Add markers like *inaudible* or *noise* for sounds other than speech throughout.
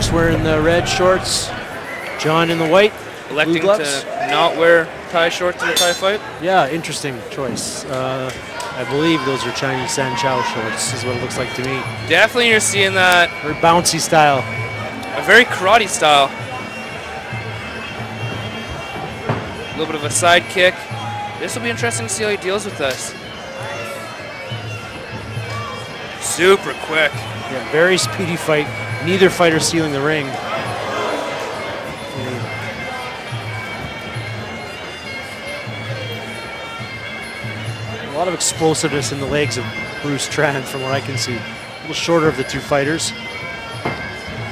Bruce wearing the red shorts, John in the white. Electing gloves? to not wear Thai shorts in the Thai fight. Yeah, interesting choice. Uh, I believe those are Chinese San Shou shorts, is what it looks like to me. Definitely you're seeing that. Or bouncy style. A very karate style. A little bit of a side kick. This will be interesting to see how he deals with this. Super quick. Yeah, very speedy fight. Neither fighter sealing the ring. A lot of explosiveness in the legs of Bruce Tran, from what I can see. A little shorter of the two fighters.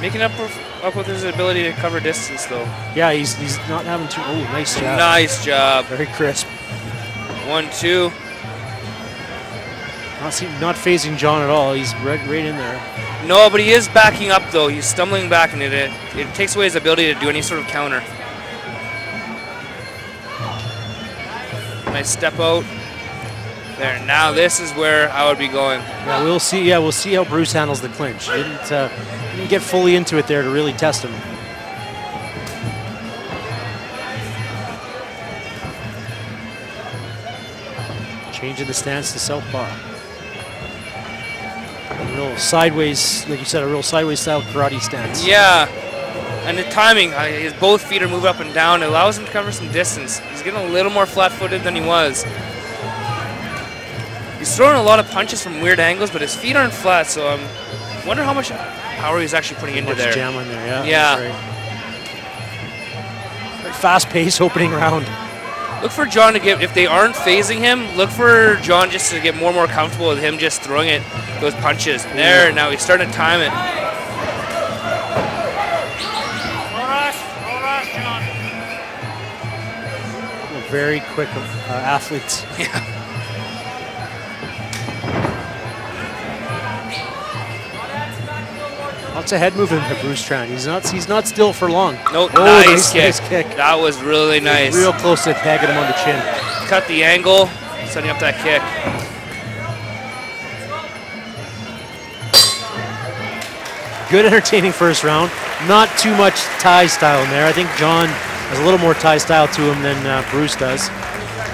Making up with, up with his ability to cover distance, though. Yeah, he's, he's not having too. Oh, nice job. Nice job. Very crisp. One, two. Not, see, not fazing John at all. He's right, right in there. No, but he is backing up, though. He's stumbling back, and it, it, it takes away his ability to do any sort of counter. Nice step out. There. Now this is where I would be going. Yeah, we'll see. Yeah, we'll see how Bruce handles the clinch. Didn't uh, didn't get fully into it there to really test him. Changing the stance to southpaw. A real sideways, like you said, a real sideways style karate stance. Yeah. And the timing, uh, his both feet are moved up and down. It allows him to cover some distance. He's getting a little more flat-footed than he was. He's throwing a lot of punches from weird angles, but his feet aren't flat, so I um, wonder how much power he's actually putting into there. jam on there, yeah. Yeah. right. Very fast pace *laughs* opening round. Look for John to get, if they aren't fazing him, look for John just to get more and more comfortable with him just throwing it, those punches. There, now he's starting to time it. A very quick uh, athlete. *laughs* Yeah. Lots of head movement by Bruce Tran. He's not he's not still for long. No, Oh, nice, nice- kick. nice kick. That was really nice. Real close to tagging him on the chin. Cut the angle, setting up that kick. Good entertaining first round. Not too much Thai style in there. I think John has a little more Thai style to him than uh, Bruce does.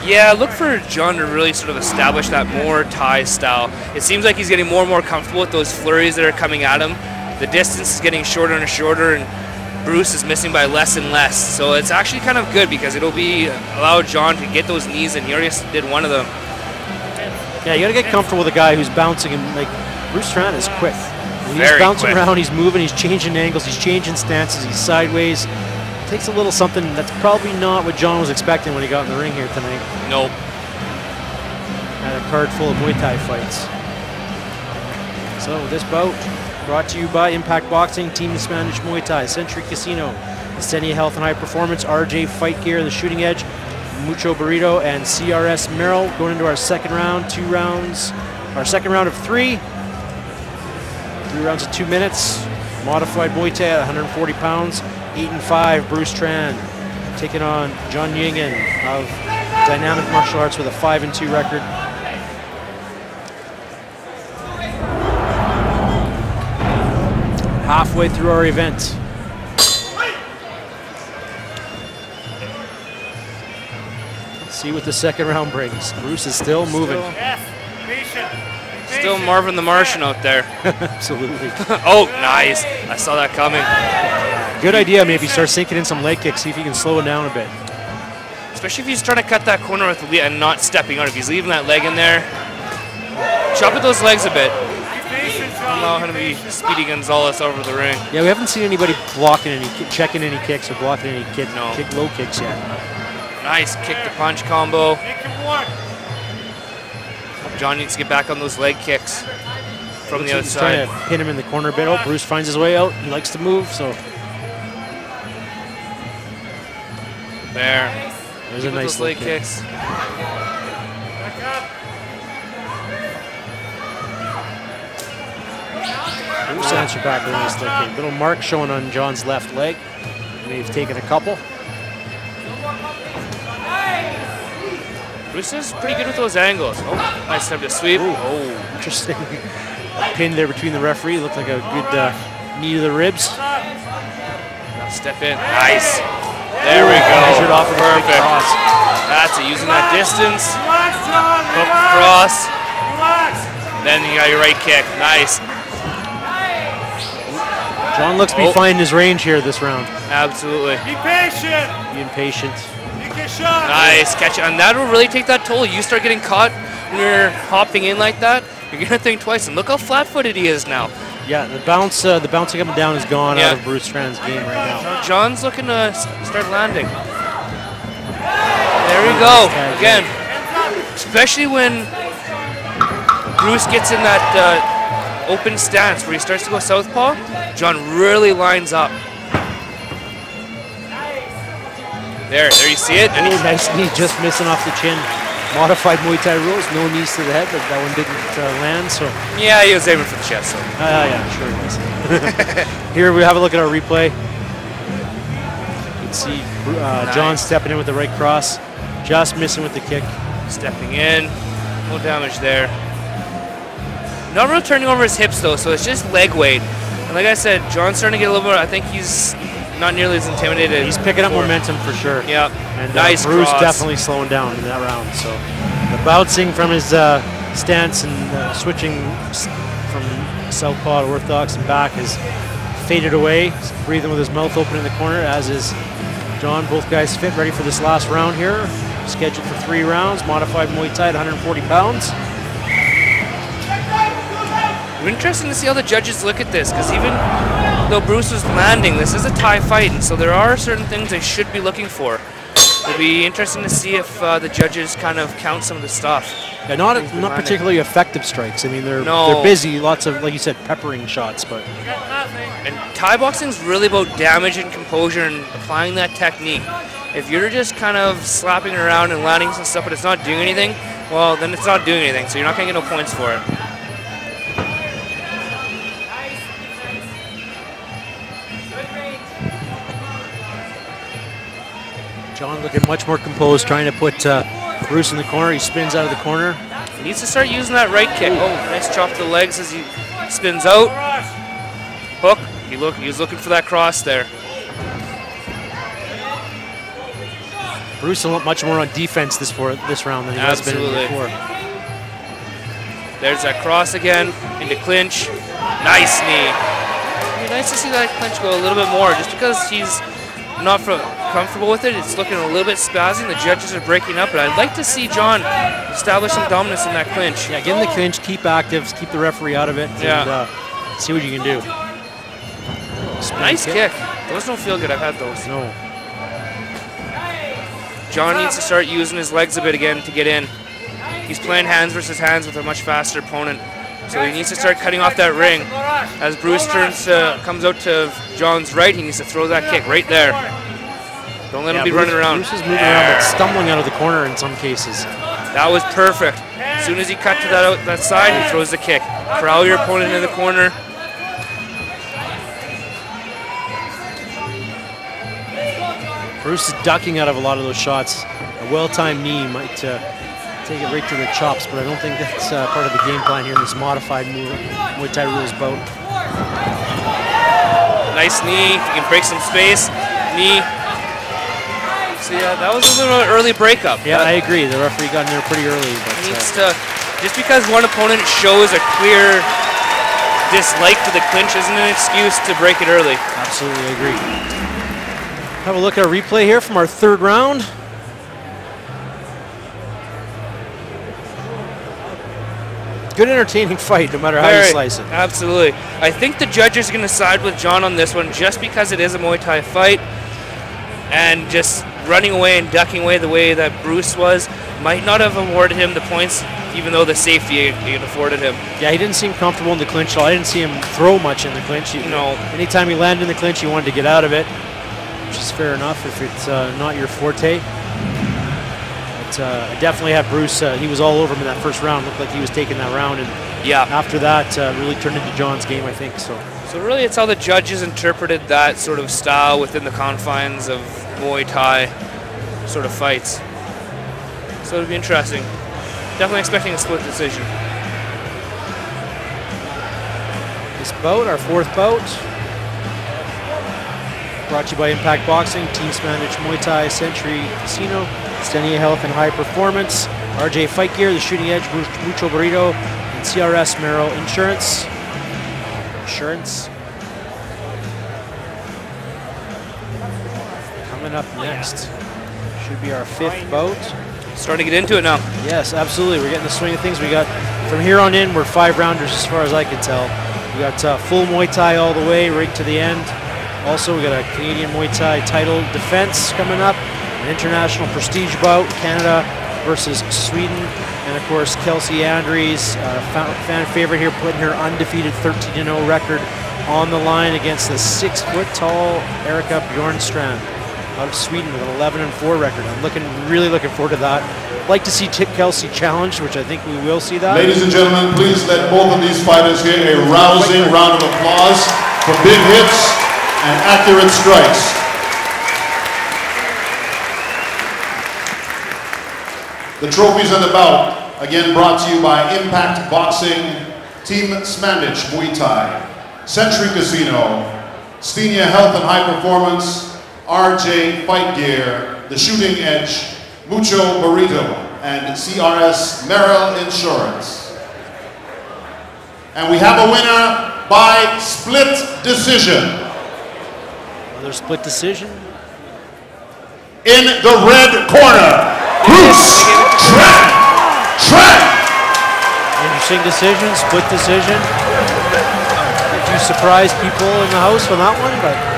Yeah, look for John to really sort of establish that more Thai style. It seems like he's getting more and more comfortable with those flurries that are coming at him. The distance is getting shorter and shorter, and Bruce is missing by less and less. So it's actually kind of good because it'll be allow John to get those knees, and he already did one of them. Yeah, you got to get comfortable with a guy who's bouncing and Like Bruce Tran is quick. He's Very bouncing quick. around, he's moving, he's changing angles, he's changing stances, he's sideways. Takes a little something that's probably not what John was expecting when he got in the ring here tonight. Nope. Had a card full of Muay Thai fights. So this bout brought to you by Impact Boxing, Team Spanish Muay Thai, Century Casino, Stenia Health and High Performance, RJ Fight Gear, The Shooting Edge, Mucho Burrito, and CRS Merrill. Going into our second round, two rounds, our second round of three. Three rounds of two minutes. Modified Muay Thai at 140 pounds. Eight and five, Bruce Tran taking on John Nguyen of Dynamic Martial Arts with a five and two record. Halfway through our event. Let's see what the second round brings. Bruce is still moving. Still Marvin the Martian out there. *laughs* Absolutely. *laughs* oh, nice. I saw that coming. Good idea. Maybe start sinking in some leg kicks. See if you can slow it down a bit. Especially if he's trying to cut that corner with the lead and not stepping out. If he's leaving that leg in there, chop at those legs a bit. Allow him to be Speedy Gonzalez over the ring. Yeah, we haven't seen anybody blocking any, ki- checking any kicks or blocking any kick, No. kick low kicks yet. Nice kick to punch combo. John needs to get back on those leg kicks from the He's trying to pin him in the corner a bit. Oh, Bruce finds his way out. He likes to move, so There. there's Keep a nice leg kick. kicks. Bruce back nice leg kick. Little mark showing on John's left leg. Have taken a couple. Bruce is pretty good with those angles. Oh, nice time to sweep. Oh, *laughs* interesting. Pin there between the referee. Looked like a good uh, knee to the ribs. Now step in. Nice. There we go. Measured off big Perfect. cross. That's it. Using that distance. Hook cross. Then you got your right kick. Nice. John looks to be Oh. finding his range here this round. Absolutely. Be patient. Being patient. Take a shot. Nice catch. And that will really take that toll. You start getting caught when you're hopping in like that, you're going to think twice. And look how flat-footed he is now. Yeah, the bounce, uh, the bouncing up and down is gone Yeah. out of Bruce Tran's game right now. John's looking to start landing. There we go. Again, especially when Bruce gets in that uh, open stance where he starts to go southpaw, John really lines up. There, there you see it. And Oh, nice knee, just missing off the chin. Modified Muay Thai rules, no knees to the head, but that one didn't uh, land. So, yeah, he was aiming for the chest. So. uh, yeah, sure it was. *laughs* Here we have a look at our replay. You can see uh, John stepping in with the right cross, just missing with the kick. Stepping in, no damage there. Not really turning over his hips though, so it's just leg weight. And like I said, John's starting to get a little more. I think he's not nearly as intimidated. He's picking up before. momentum for sure. Yep. And uh, nice Bruce cross. definitely slowing down in that round. So the bouncing from his uh, stance and uh, switching from southpaw to orthodox and back has faded away. He's breathing with his mouth open in the corner, as is John. Both guys fit, ready for this last round here. Scheduled for three rounds, modified Muay Thai at 140 pounds. Interesting to see how the judges look at this, because even though Bruce was landing, this is a Thai fight, and so there are certain things they should be looking for. It'll be interesting to see if uh, the judges kind of count some of the stuff. Yeah, not not landing. particularly effective strikes. I mean, they're No. they're busy. Lots of, like you said, peppering shots, but And Thai boxing is really about damage and composure and applying that technique. If you're just kind of slapping around and landing some stuff, but it's not doing anything, well, then it's not doing anything, so you're not going to get no points for it. Looking much more composed, trying to put uh, Bruce in the corner. He spins out of the corner. He needs to start using that right kick. Oh, nice chop to the legs as he spins out. Hook. He look. He was looking for that cross there. Bruce a lot much more on defense this for this round than he has been before. There's that cross again into clinch. Nice knee. It'd be nice to see that clinch go a little bit more, just because he's not fro- comfortable with it. It's looking a little bit spazzy. The judges are breaking up, but I'd like to see John establish some dominance in that clinch. Yeah, get in the clinch, keep active, keep the referee out of it, Yeah. and uh, see what you can do. Spin Nice kick. Those don't feel good. I've had those. No. John needs to start using his legs a bit again to get in. He's playing hands versus hands with a much faster opponent. So he needs to start cutting off that ring. As Bruce turns to, comes out to John's right, he needs to throw that kick right there. Don't let Yeah, him be Bruce, running around. Bruce is moving around, but stumbling out of the corner in some cases. That was perfect. As soon as he cut to that out, that side, he throws the kick. Corral your opponent in the corner. Bruce is ducking out of a lot of those shots. A well-timed knee might uh, take it right to the chops, but I don't think that's uh, part of the game plan here in this modified Mu- Muay Thai rules bout. Nice knee. You can break some space. Knee. See, uh, that was a little early breakup. Yeah, I agree. The referee got in there pretty early, but He needs uh, to just because one opponent shows a clear dislike to the clinch isn't an excuse to break it early. absolutely agree. Have a look at our replay here from our third round. Good entertaining *laughs* fight, no matter how you slice it. Absolutely. I think the judges are going to side with John on this one just because it is a Muay Thai fight and just running away and ducking away the way that Bruce was might not have awarded him the points even though the safety it it afforded him. Yeah, he didn't seem comfortable in the clinch at all. I didn't see him throw much in the clinch. He, No. Anytime he landed in the clinch, he wanted to get out of it, which is fair enough if it's uh, not your forte. But uh, I definitely had Bruce. Uh, he was all over him in that first round. Looked like he was taking that round, and Yeah. after that, uh, really turned into John's game. I think so. So really, it's how the judges interpreted that sort of style within the confines of Muay Thai sort of fights. So it'll be interesting. Definitely expecting a split decision. This bout, our fourth bout, Brought to you by Impact Boxing, Team Smanage Muay Thai, Century Casino, Stenia Health and High Performance, RJ Fight Gear, The Shooting Edge, Mucho Burrito, and CRS Merrill Insurance. Insurance. Coming up next should be our fifth boat. Starting to get into it now. Yes, absolutely. We're getting the swing of things. We got from here on in, we're five rounders as far as I can tell. We got uh, full Muay Thai all the way, right to the end. Also, we got a Canadian Muay Thai title defense coming up, an international prestige bout, Canada versus Sweden, and of course Kelsey Andries, uh, fan favorite here, putting her undefeated 13-0 record on the line against the six-foot-tall Erika Bjornstrand out of Sweden with an 11 and 4 record. I'm looking, really looking forward to that. Like to see Tip Kelsey challenged, which I think we will see that. Ladies and gentlemen, please let both of these fighters hear a rousing round of applause for big hits and accurate strikes. The trophies and the bout, again brought to you by Impact Boxing, Team Smanage Muay Thai, Century Casino, Stenia Health and High Performance, RJ Fight Gear, The Shooting Edge, Mucho Burrito, and CRS Merrill Insurance. And we have a winner by split decision. Another split decision. In the red corner, Bruce Trent. Trent. Interesting decision, split decision. Did you surprise people in the house on that one? But